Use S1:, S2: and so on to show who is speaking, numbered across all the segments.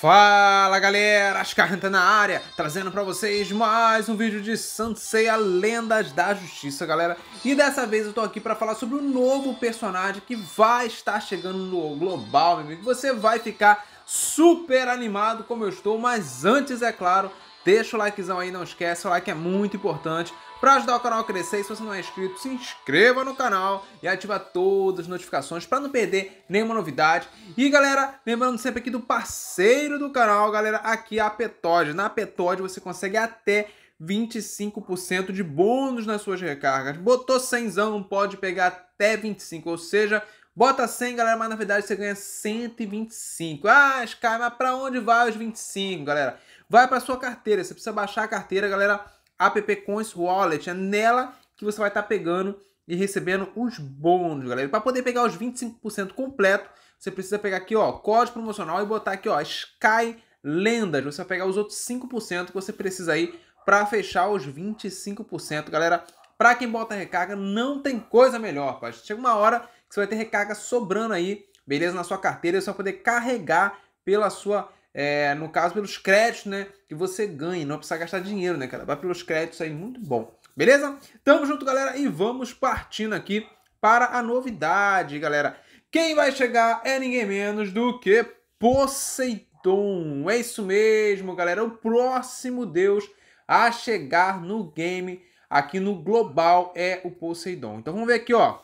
S1: Fala galera, Ascarran tá na área, trazendo pra vocês mais um vídeo de Sanseiya Lendas da Justiça, galera. E dessa vez eu tô aqui pra falar sobre um novo personagem que vai estar chegando no global, meu amigo. Você vai ficar super animado como eu estou, mas antes, é claro, deixa o likezão aí, não esquece, o like é muito importante para ajudar o canal a crescer. Se você não é inscrito, se inscreva no canal e ativa todas as notificações para não perder nenhuma novidade. E galera, lembrando sempre aqui do parceiro do canal, galera, aqui a Petode. Na Petode você consegue até 25% de bônus nas suas recargas. Botou 100, pode pegar até 25, ou seja, bota 100, galera, mas na verdade você ganha 125. Ah, Sky, mas para onde vai os 25, galera? Vai para sua carteira, você precisa baixar a carteira, galera App Coins Wallet. É nela que você vai estar tá pegando e recebendo os bônus, galera. Para poder pegar os 25% completo, você precisa pegar aqui, ó, código promocional e botar aqui, ó, Sky Lendas. Você vai pegar os outros 5% que você precisa aí para fechar os 25%, galera. Para quem bota recarga, não tem coisa melhor, pai. Chega uma hora que você vai ter recarga sobrando aí, beleza, na sua carteira, você vai poder carregar pela sua é, no caso, pelos créditos, né? Que você ganha, não precisa gastar dinheiro, né, cara? Vai pelos créditos aí, muito bom. Beleza? Tamo junto, galera, e vamos partindo aqui para a novidade, galera. Quem vai chegar é ninguém menos do que Poseidon. É isso mesmo, galera. O próximo deus a chegar no game aqui no global é o Poseidon. Então vamos ver aqui, ó.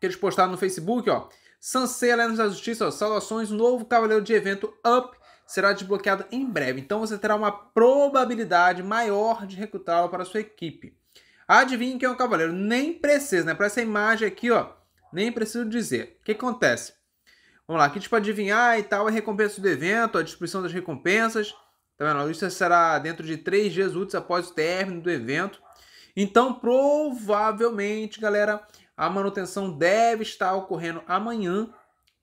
S1: Que eles postaram no Facebook, ó. Sansei Lendas da Justiça, ó, saudações, novo cavaleiro de evento Up será desbloqueado em breve. Então você terá uma probabilidade maior de recrutá-lo para a sua equipe. Adivinhe quem é o cavaleiro? Nem precisa, né? Para essa imagem aqui, ó, nem preciso dizer. O que acontece? Vamos lá, aqui tipo adivinhar e tal, a recompensa do evento, a distribuição das recompensas. Tá vendo? Isso será dentro de três dias úteis após o término do evento. Então, provavelmente, galera, a manutenção deve estar ocorrendo amanhã,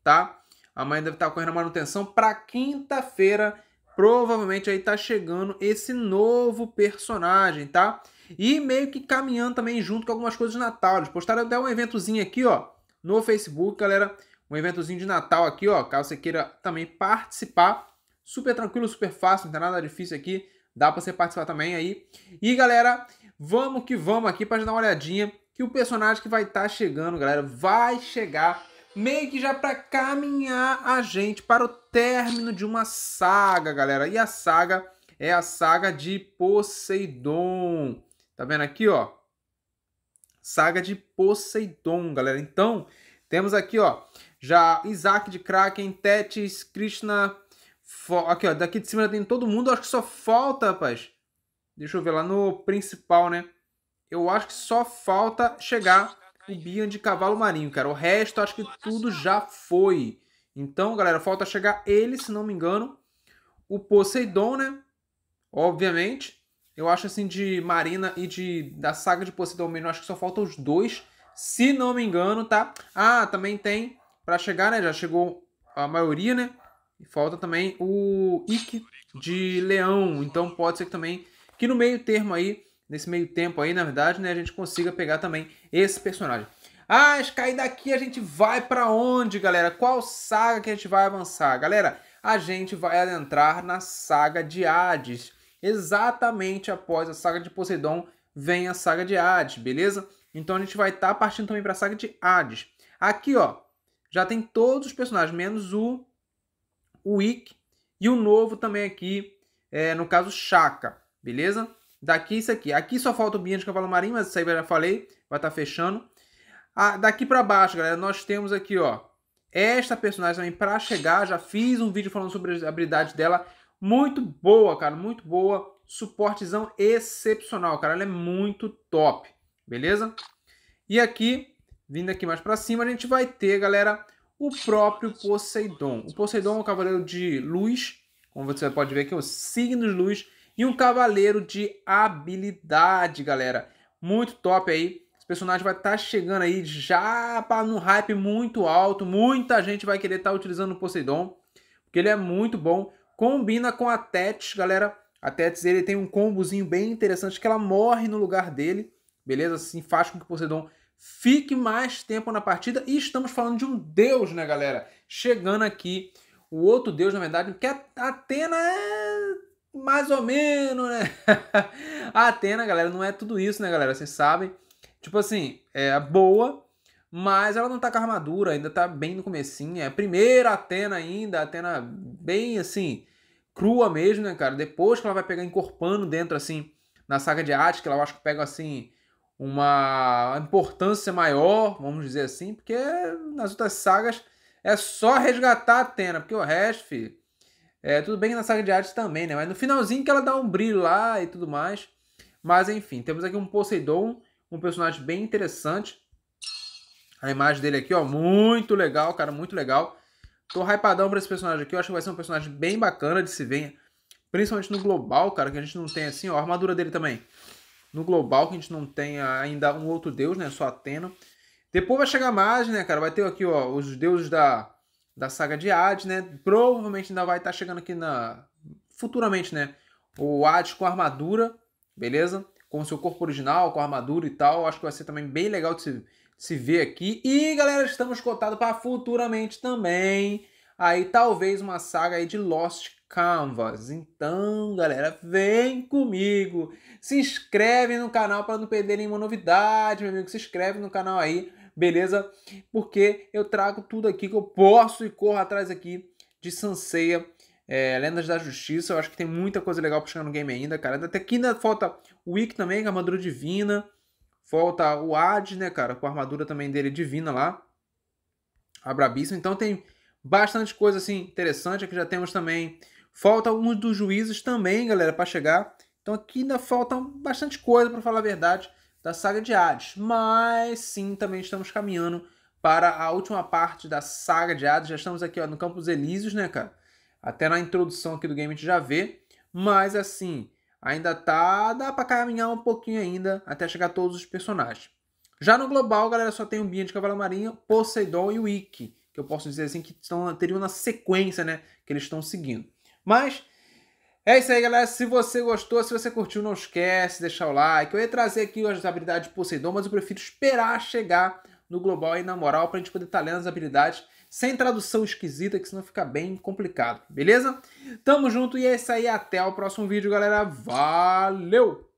S1: tá? Amanhã deve estar ocorrendo a manutenção para quinta-feira. Provavelmente aí tá chegando esse novo personagem, tá? E meio que caminhando também junto com algumas coisas de Natal. Eles postaram até um eventozinho aqui, ó, no Facebook, galera. Um eventozinho de Natal aqui, ó, caso você queira também participar. Super tranquilo, super fácil, não tem nada difícil aqui. Dá para você participar também aí. E galera, vamos que vamos aqui para dar uma olhadinha que o personagem que vai estar tá chegando, galera, vai chegar meio que já para caminhar a gente para o término de uma saga, galera. E a saga é a saga de Poseidon. Tá vendo aqui, ó? Saga de Poseidon, galera. Então, temos aqui, ó, já Isaac de Kraken, Tétis, Krishna... Aqui, ó, daqui de cima tem todo mundo. Acho que só falta, rapaz. Deixa eu ver lá no principal, né? Eu acho que só falta chegar o Bian de cavalo marinho, cara. O resto, acho que tudo já foi. Então, galera, falta chegar ele, se não me engano. O Poseidon, né? Obviamente. Eu acho assim de Marina e de da saga de Poseidon mesmo, acho que só faltam os dois, se não me engano, tá? Ah, também tem para chegar, né? Já chegou a maioria, né? E falta também o Ikki de Leão. Então pode ser que também que no meio termo aí nesse meio tempo aí, na verdade, né, a gente consiga pegar também esse personagem. Ah, Sky, daqui a gente vai para onde, galera? Qual saga que a gente vai avançar? Galera, a gente vai adentrar na saga de Hades. Exatamente após a saga de Poseidon vem a saga de Hades, beleza? Então a gente vai estar tá partindo também para a saga de Hades. Aqui, ó, já tem todos os personagens, menos o, o Ikki e o novo também aqui, é, no caso, Shaka, beleza? Daqui isso aqui. Aqui só falta o de Cavalo Marinho, mas isso aí eu já falei. Vai estar tá fechando. Ah, daqui para baixo, galera, nós temos aqui, ó. Esta personagem também para chegar. Já fiz um vídeo falando sobre a habilidade dela. Muito boa, cara. Muito boa. Suportezão excepcional, cara. Ela é muito top. Beleza? E aqui, vindo aqui mais para cima, a gente vai ter, galera, o próprio Poseidon. O Poseidon é um cavaleiro de luz. Como você pode ver aqui, os signos luz e um cavaleiro de habilidade, galera. Muito top aí. Esse personagem vai estar tá chegando aí já para no hype muito alto. Muita gente vai querer estar tá utilizando o Poseidon. Porque ele é muito bom. Combina com a Tétis, galera. A Tétis ele tem um combozinho bem interessante que ela morre no lugar dele. Beleza? Assim faz com que o Poseidon fique mais tempo na partida. E estamos falando de um deus, né, galera? Chegando aqui o outro deus, na verdade, porque a Atena é mais ou menos, né? a Atena, galera, não é tudo isso, né, galera? Vocês sabem. Tipo assim, é boa, mas ela não tá com armadura, ainda tá bem no comecinho. É a primeira Atena ainda, Atena bem assim, crua mesmo, né, cara? Depois que ela vai pegar encorpando dentro, assim, na saga de Hades, que ela eu acho que pega, assim, uma importância maior, vamos dizer assim, porque nas outras sagas é só resgatar a Atena, porque o resto, filho, é tudo bem na saga de Hades também, né? Mas no finalzinho que ela dá um brilho lá e tudo mais. Mas enfim, temos aqui um Poseidon, um personagem bem interessante. A imagem dele aqui, ó, muito legal, cara, muito legal. Tô hypadão pra esse personagem aqui, eu acho que vai ser um personagem bem bacana de se ver, principalmente no global, cara, que a gente não tem assim, ó, a armadura dele também. No global, que a gente não tem ainda um outro deus, né, só Atena. Depois vai chegar mais, né, cara, vai ter aqui, ó, os deuses da, da saga de Hades, né, provavelmente ainda vai estar tá chegando aqui na... futuramente, né, o Hades com armadura, beleza? Com o seu corpo original, com armadura e tal, acho que vai ser também bem legal de se se vê aqui. E, galera, estamos cotados para futuramente também. Aí, talvez uma saga aí de Lost Canvas. Então, galera, vem comigo. Se inscreve no canal para não perder nenhuma novidade, meu amigo. Se inscreve no canal aí, beleza? Porque eu trago tudo aqui que eu posso e corro atrás aqui de Sanseia. É, Lendas da Justiça, eu acho que tem muita coisa legal para chegar no game ainda, cara. Até aqui ainda falta o Wiki também, com a armadura divina. Falta o Hades, né, cara? Com a armadura também dele divina lá. A brabíssima. Então tem bastante coisa assim interessante. Aqui já temos também. Falta alguns dos juízes também, galera, para chegar. Então aqui ainda falta bastante coisa, para falar a verdade, da saga de Hades. Mas sim, também estamos caminhando para a última parte da saga de Hades. Já estamos aqui ó, no Campos Elíseos, né, cara? Até na introdução aqui do game a gente já vê. Mas assim, ainda tá, dá para caminhar um pouquinho ainda até chegar todos os personagens. Já no global, galera, só tem o Bia de Cavalo Marinho, Poseidon e o Ikki, que eu posso dizer assim que estão, teriam na sequência, né, que eles estão seguindo. Mas é isso aí, galera. Se você gostou, se você curtiu, não esquece de deixar o like. Eu ia trazer aqui as habilidades de Poseidon, mas eu prefiro esperar chegar no global aí na moral pra gente poder estar tá lendo as habilidades sem tradução esquisita, que senão fica bem complicado, beleza? Tamo junto e é isso aí, até o próximo vídeo, galera. Valeu!